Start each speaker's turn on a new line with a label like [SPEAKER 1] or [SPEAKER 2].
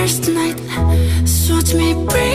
[SPEAKER 1] first night. Suits me pretty